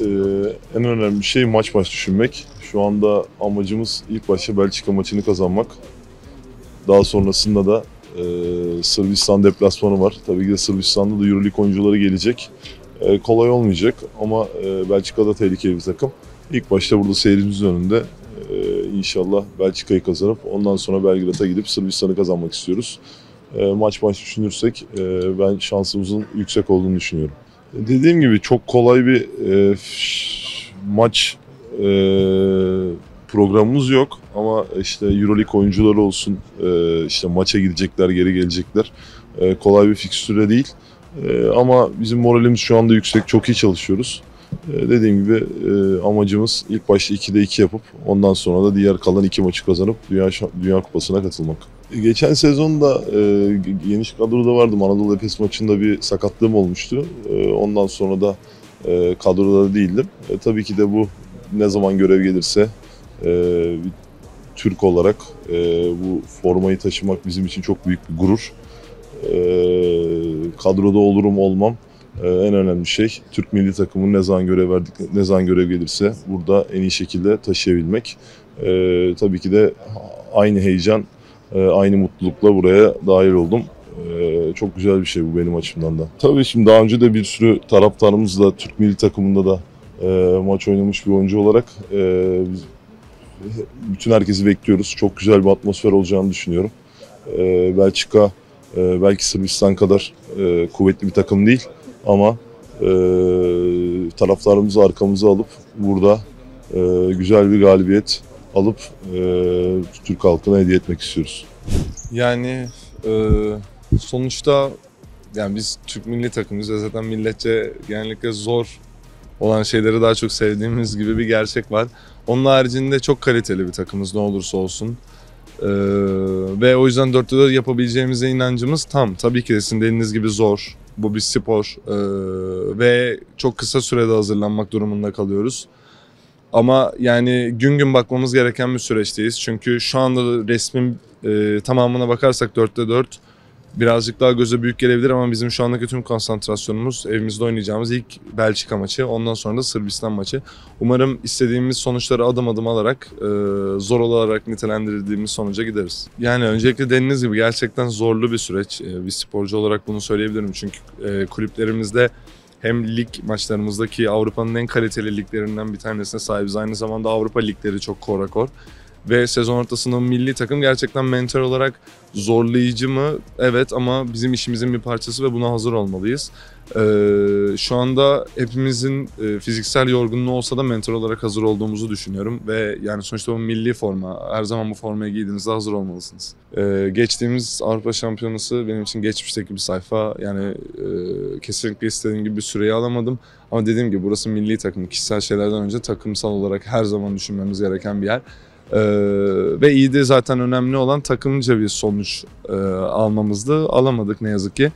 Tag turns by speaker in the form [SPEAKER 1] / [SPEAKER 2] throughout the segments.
[SPEAKER 1] E, en önemli şey maç maç düşünmek. Şu anda amacımız ilk başta Belçika maçını kazanmak. Daha sonrasında da e, Sırbistan deplasmanı var. Tabii ki de Sırbistan'da da Euroleague oyuncuları gelecek. E, kolay olmayacak ama e, Belçika'da tehlikeli bir takım. İlk başta burada seyrimizin önünde e, inşallah Belçika'yı kazanıp ondan sonra Belgrad'a gidip Sırbistan'ı kazanmak istiyoruz. E, maç maç düşünürsek e, ben şansımızın yüksek olduğunu düşünüyorum. Dediğim gibi çok kolay bir e, maç e, programımız yok ama işte Euroleague oyuncuları olsun e, işte maça gidecekler geri gelecekler E, kolay bir fikstüre değil E, ama bizim moralimiz şu anda yüksek çok iyi çalışıyoruz. E, dediğim gibi e, amacımız ilk başta 2'de 2 yapıp ondan sonra da diğer kalan iki maçı kazanıp Dünya Dünya Kupası'na katılmak. Geçen sezonda e, geniş kadroda vardım. Anadolu Efes maçında bir sakatlığım olmuştu. E, ondan sonra da e, kadroda değildim. E, tabii ki de bu ne zaman görev gelirse e, bir Türk olarak e, bu formayı taşımak bizim için çok büyük bir gurur. E, kadroda olurum olmam e, en önemli şey Türk milli takımın ne zaman görev verdik, ne zaman görev gelirse burada en iyi şekilde taşıyabilmek. E, tabii ki de aynı heyecan, aynı mutlulukla buraya dahil oldum. E, çok güzel bir şey bu benim açımdan da. Tabii şimdi daha önce de bir sürü taraftarımızla Türk milli takımında da e, maç oynamış bir oyuncu olarak e, biz bütün herkesi bekliyoruz. Çok güzel bir atmosfer olacağını düşünüyorum. E, Belçika belki Sırbistan kadar kuvvetli bir takım değil ama taraftarımızı arkamıza alıp burada güzel bir galibiyet alıp e, Türk halkına hediye etmek istiyoruz.
[SPEAKER 2] Yani e, sonuçta yani biz Türk milli takımıyız ve zaten milletçe genellikle zor olan şeyleri daha çok sevdiğimiz gibi bir gerçek var. Onun haricinde çok kaliteli bir takımız ne olursa olsun. E, ve o yüzden 4'te 4 yapabileceğimize inancımız tam. Tabii ki de sizin dediğiniz gibi zor. Bu bir spor E, ve çok kısa sürede hazırlanmak durumunda kalıyoruz. Ama yani gün gün bakmamız gereken bir süreçteyiz. Çünkü şu anda resmin e, tamamına bakarsak 4'te 4 birazcık daha göze büyük gelebilir ama bizim şu andaki tüm konsantrasyonumuz evimizde oynayacağımız ilk Belçika maçı. Ondan sonra da Sırbistan maçı. Umarım istediğimiz sonuçları adım adım alarak e, zor olarak nitelendirdiğimiz sonuca gideriz. Yani öncelikle dediğiniz gibi gerçekten zorlu bir süreç. E, bir sporcu olarak bunu söyleyebilirim. Çünkü e, kulüplerimizde hem lig maçlarımızdaki Avrupa'nın en kaliteli liglerinden bir tanesine sahibiz. Aynı zamanda Avrupa ligleri çok korakor. Ve sezon ortasında milli takım gerçekten mental olarak zorlayıcı mı? Evet ama bizim işimizin bir parçası ve buna hazır olmalıyız. Ee, şu anda hepimizin e, fiziksel yorgunluğu olsa da mental olarak hazır olduğumuzu düşünüyorum. Ve yani sonuçta bu milli forma. Her zaman bu formayı giydiğinizde hazır olmalısınız. Ee, geçtiğimiz Avrupa Şampiyonası benim için geçmişteki bir sayfa. Yani e, kesinlikle istediğim gibi bir süreyi alamadım. Ama dediğim gibi burası milli takım. Kişisel şeylerden önce takımsal olarak her zaman düşünmemiz gereken bir yer. Ee, ve iyi de zaten önemli olan takımca bir sonuç e, almamızdı. Alamadık ne yazık ki.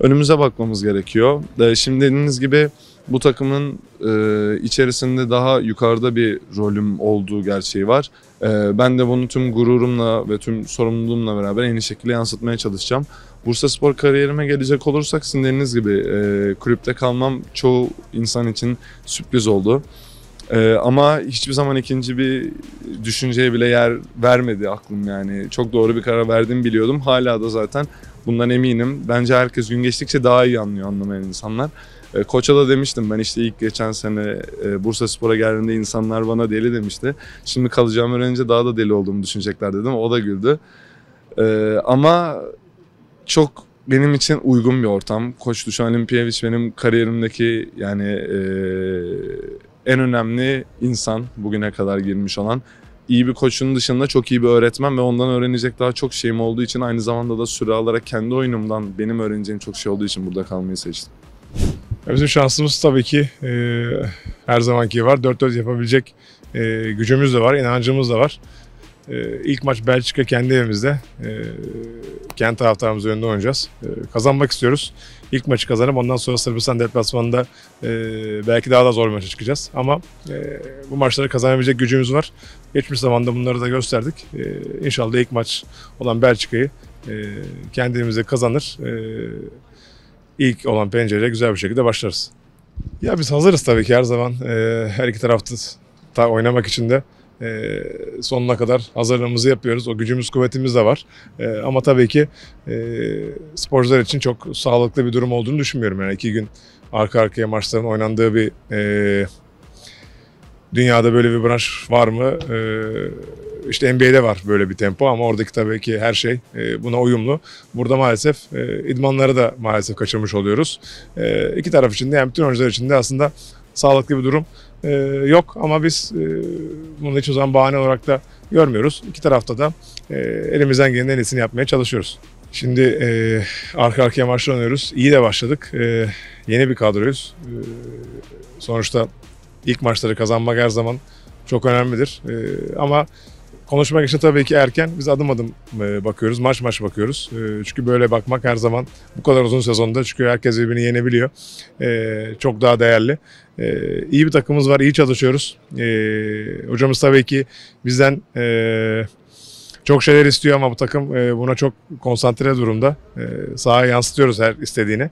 [SPEAKER 2] Önümüze bakmamız gerekiyor. Ee, şimdi dediğiniz gibi bu takımın e, içerisinde daha yukarıda bir rolüm olduğu gerçeği var. Ee, ben de bunu tüm gururumla ve tüm sorumluluğumla beraber en iyi şekilde yansıtmaya çalışacağım. Bursa Spor kariyerime gelecek olursak sizin dediğiniz gibi e, kulüpte kalmam çoğu insan için sürpriz oldu. Ee, ama hiçbir zaman ikinci bir düşünceye bile yer vermedi aklım yani. Çok doğru bir karar verdiğimi biliyordum. Hala da zaten bundan eminim. Bence herkes gün geçtikçe daha iyi anlıyor anlamayan insanlar. Ee, koça da demiştim ben işte ilk geçen sene e, Bursa Spor'a geldiğimde insanlar bana deli demişti. Şimdi kalacağım öğrenince daha da deli olduğumu düşünecekler dedim. O da güldü. Ee, ama çok benim için uygun bir ortam. Koç Dušan Olimpijević benim kariyerimdeki yani e, en önemli insan bugüne kadar girmiş olan. İyi bir koçun dışında çok iyi bir öğretmen ve ondan öğrenecek daha çok şeyim olduğu için aynı zamanda da süre alarak kendi oyunumdan benim öğreneceğim çok şey olduğu için burada kalmayı seçtim.
[SPEAKER 3] Ya Bizim şansımız tabii ki e, her zamanki var. 4-4 yapabilecek e, gücümüz de var, inancımız da var. E, ilk maç Belçika kendi evimizde. E, kendi taraftarımız önünde oynayacağız. E, kazanmak istiyoruz. İlk maçı kazanıp ondan sonra Sırbistan deplasmanında e, belki daha da zor bir maça çıkacağız. Ama e, bu maçları kazanabilecek gücümüz var. Geçmiş zamanda bunları da gösterdik. E, inşallah ilk maç olan Belçika'yı e, kendi evimizde kazanır. E, ilk olan pencereye güzel bir şekilde başlarız. Ya biz hazırız tabii ki her zaman. Ee, her iki tarafta ta oynamak için de e, sonuna kadar hazırlığımızı yapıyoruz. O gücümüz, kuvvetimiz de var. E, ama tabii ki e, sporcular için çok sağlıklı bir durum olduğunu düşünmüyorum. Yani iki gün arka arkaya maçların oynandığı bir e, dünyada böyle bir branş var mı? E, işte NBA'de var böyle bir tempo ama oradaki tabii ki her şey e, buna uyumlu. Burada maalesef e, idmanları da maalesef kaçırmış oluyoruz. E, iki taraf için de yani bütün oyuncular için de aslında sağlıklı bir durum e, yok ama biz e, bunu hiç o zaman bahane olarak da görmüyoruz. İki tarafta da e, elimizden gelenin en iyisini yapmaya çalışıyoruz. Şimdi e, arka arkaya maçlar oynuyoruz. İyi de başladık. E, yeni bir kadroyuz. E, sonuçta ilk maçları kazanmak her zaman çok önemlidir. E, ama konuşmak için tabii ki erken. Biz adım adım e, bakıyoruz. Maç maç bakıyoruz. E, çünkü böyle bakmak her zaman bu kadar uzun sezonda çünkü herkes birbirini yenebiliyor. E, çok daha değerli. İyi bir takımımız var. iyi çalışıyoruz. Hocamız tabii ki bizden çok şeyler istiyor ama bu takım buna çok konsantre durumda. Sahaya yansıtıyoruz her istediğini.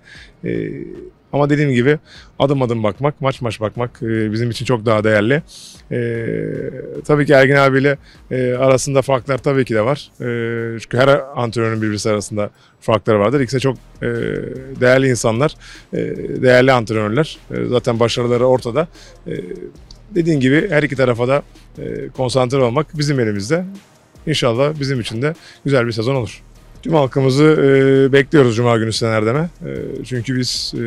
[SPEAKER 3] Ama dediğim gibi adım adım bakmak, maç maç bakmak e, bizim için çok daha değerli. E, tabii ki Ergin abiyle e, arasında farklar tabii ki de var. Çünkü her antrenörün birbirisi arasında farkları vardır. İkisi de çok değerli insanlar, değerli antrenörler. Zaten başarıları ortada. E, dediğim gibi her iki tarafa da konsantre olmak bizim elimizde. İnşallah bizim için de güzel bir sezon olur. Tüm halkımızı e, bekliyoruz Cuma günü Senerdem'e. E, çünkü biz e,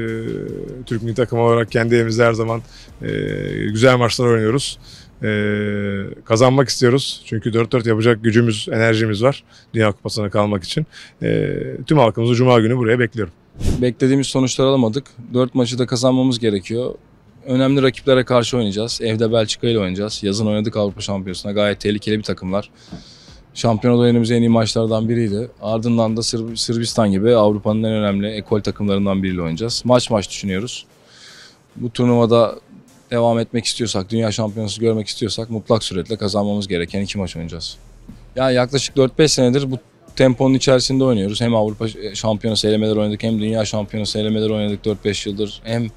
[SPEAKER 3] Türk milli takımı olarak kendi evimizde her zaman e, güzel maçlar oynuyoruz. E, kazanmak istiyoruz. Çünkü 4-4 yapacak gücümüz, enerjimiz var Dünya Kupası'na kalmak için. E, tüm halkımızı Cuma günü buraya bekliyorum.
[SPEAKER 4] Beklediğimiz sonuçları alamadık. 4 maçı da kazanmamız gerekiyor. Önemli rakiplere karşı oynayacağız. Evde Belçika ile oynayacağız. Yazın oynadık Avrupa Şampiyonası'na. Gayet tehlikeli bir takımlar. Şampiyonada oynadığımız en iyi maçlardan biriydi. Ardından da Sır- Sırbistan gibi Avrupa'nın en önemli ekol takımlarından biriyle oynayacağız. Maç maç düşünüyoruz. Bu turnuvada devam etmek istiyorsak, dünya şampiyonası görmek istiyorsak mutlak suretle kazanmamız gereken iki maç oynayacağız. Ya yaklaşık 4-5 senedir bu temponun içerisinde oynuyoruz. Hem Avrupa şampiyonası elemeleri oynadık hem dünya şampiyonası elemeleri oynadık 4-5 yıldır. Hem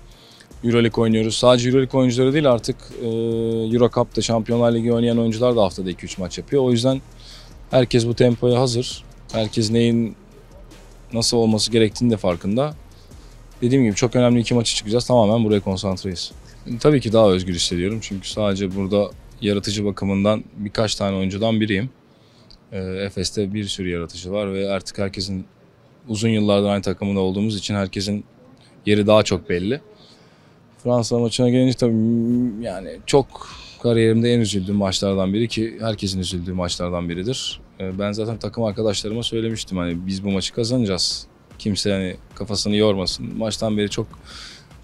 [SPEAKER 4] Euroleague oynuyoruz. Sadece Euroleague oyuncuları değil artık Euro Cup'ta Şampiyonlar Ligi oynayan oyuncular da haftada 2-3 maç yapıyor. O yüzden herkes bu tempoya hazır. Herkes neyin nasıl olması gerektiğini de farkında. Dediğim gibi çok önemli iki maçı çıkacağız. Tamamen buraya konsantreyiz. Tabii ki daha özgür hissediyorum. Çünkü sadece burada yaratıcı bakımından birkaç tane oyuncudan biriyim. E, Efes'te bir sürü yaratıcı var ve artık herkesin uzun yıllardan aynı takımında olduğumuz için herkesin yeri daha çok belli. Fransa maçına gelince tabii yani çok kariyerimde en üzüldüğüm maçlardan biri ki herkesin üzüldüğü maçlardan biridir. Ee, Ben zaten takım arkadaşlarıma söylemiştim hani biz bu maçı kazanacağız. Kimse hani kafasını yormasın. Maçtan beri çok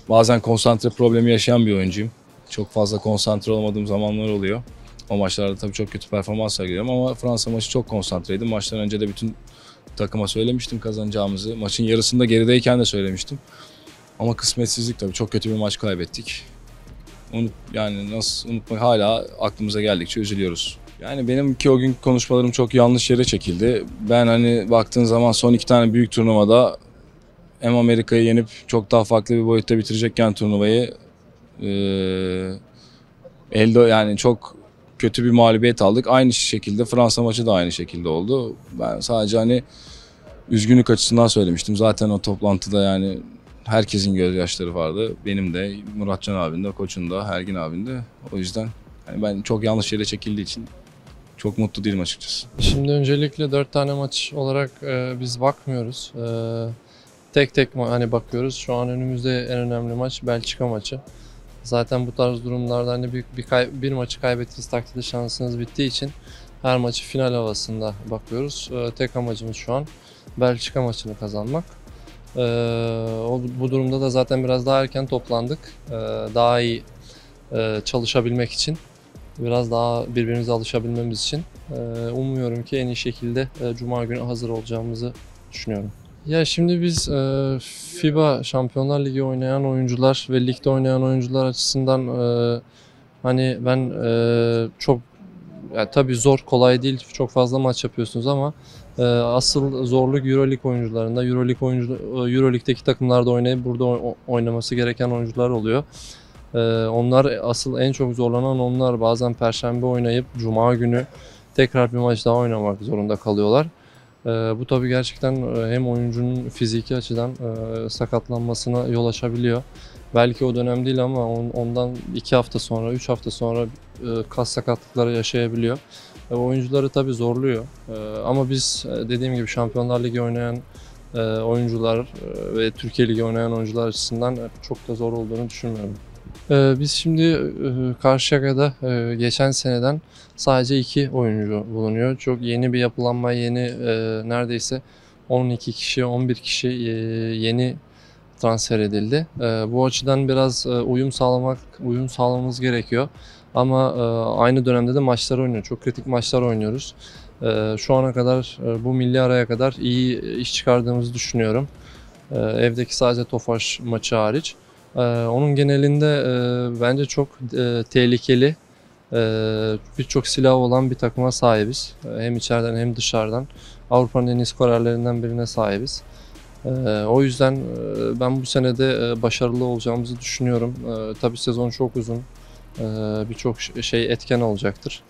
[SPEAKER 4] bazen konsantre problemi yaşayan bir oyuncuyum. Çok fazla konsantre olamadığım zamanlar oluyor. O maçlarda tabii çok kötü performans sergiliyorum ama Fransa maçı çok konsantreydim. Maçtan önce de bütün takıma söylemiştim kazanacağımızı. Maçın yarısında gerideyken de söylemiştim. Ama kısmetsizlik tabii çok kötü bir maç kaybettik. Unut, yani nasıl unutmak hala aklımıza geldikçe üzülüyoruz. Yani benimki o gün konuşmalarım çok yanlış yere çekildi. Ben hani baktığın zaman son iki tane büyük turnuvada hem Amerika'yı yenip çok daha farklı bir boyutta bitirecekken turnuvayı eee elde yani çok kötü bir mağlubiyet aldık. Aynı şekilde Fransa maçı da aynı şekilde oldu. Ben sadece hani üzgünlük açısından söylemiştim. Zaten o toplantıda yani herkesin gözyaşları vardı. Benim de, Muratcan abinin de, koçun da, Ergin abinin de. O yüzden yani ben çok yanlış yere çekildiği için çok mutlu değilim açıkçası.
[SPEAKER 5] Şimdi öncelikle dört tane maç olarak e, biz bakmıyoruz. E, tek tek hani bakıyoruz. Şu an önümüzde en önemli maç Belçika maçı. Zaten bu tarz durumlarda hani bir, bir, kay- bir maçı kaybettiğiniz takdirde şansınız bittiği için her maçı final havasında bakıyoruz. E, tek amacımız şu an Belçika maçını kazanmak. E, o, bu durumda da zaten biraz daha erken toplandık. E, daha iyi e, çalışabilmek için biraz daha birbirimize alışabilmemiz için ee, umuyorum ki en iyi şekilde e, Cuma günü hazır olacağımızı düşünüyorum. Ya şimdi biz e, FIBA Şampiyonlar Ligi oynayan oyuncular ve ligde oynayan oyuncular açısından e, hani ben e, çok ya tabii zor kolay değil çok fazla maç yapıyorsunuz ama Ee, asıl zorluk Euroleague oyuncularında. Euroleague oyuncu Euroleague'deki takımlarda oynayıp burada oynaması gereken oyuncular oluyor. Ee, onlar asıl en çok zorlanan onlar. Bazen perşembe oynayıp cuma günü tekrar bir maç daha oynamak zorunda kalıyorlar. Ee, bu tabii gerçekten e, hem oyuncunun fiziki açıdan e, sakatlanmasına yol açabiliyor. Belki o dönem değil ama on- ondan iki hafta sonra, üç hafta sonra e, kas sakatlıkları yaşayabiliyor. E, oyuncuları tabii zorluyor. E, ama biz e, dediğim gibi Şampiyonlar Ligi oynayan e, oyuncular ve Türkiye Ligi oynayan oyuncular açısından çok da zor olduğunu düşünmüyorum. Biz şimdi e, Karşıyaka'da geçen seneden sadece iki oyuncu bulunuyor. Çok yeni bir yapılanma, yeni neredeyse 12 kişi, 11 kişi yeni transfer edildi. Bu açıdan biraz uyum sağlamak, uyum sağlamamız gerekiyor. Ama e, aynı dönemde de maçlar oynuyor. Çok kritik maçlar oynuyoruz. E, şu ana kadar e, bu milli araya kadar iyi iş çıkardığımızı düşünüyorum. Evdeki sadece Tofaş maçı hariç. Onun genelinde bence çok tehlikeli birçok silah olan bir takıma sahibiz. Hem içeriden hem dışarıdan. Avrupa'nın en iyi skorerlerinden birine sahibiz. O yüzden ben bu senede başarılı olacağımızı düşünüyorum. Tabii sezon çok uzun. E, birçok şey etken olacaktır.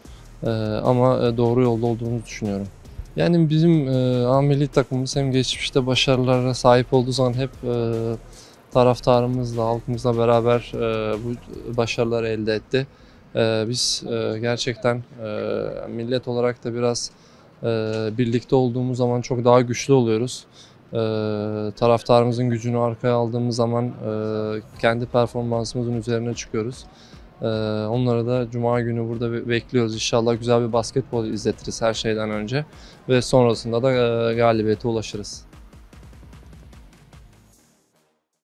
[SPEAKER 5] E, ama e, doğru yolda olduğumuzu düşünüyorum. Yani bizim e, A milli takımımız hem geçmişte başarılara sahip olduğu zaman hep e, taraftarımızla, halkımızla beraber bu başarıları elde etti. E, biz gerçekten millet olarak da biraz birlikte olduğumuz zaman çok daha güçlü oluyoruz. E, taraftarımızın gücünü arkaya aldığımız zaman kendi performansımızın üzerine çıkıyoruz. Ee, onları da Cuma günü burada be- bekliyoruz. İnşallah güzel bir basketbol izletiriz her şeyden önce. Ve sonrasında da e, galibiyete ulaşırız.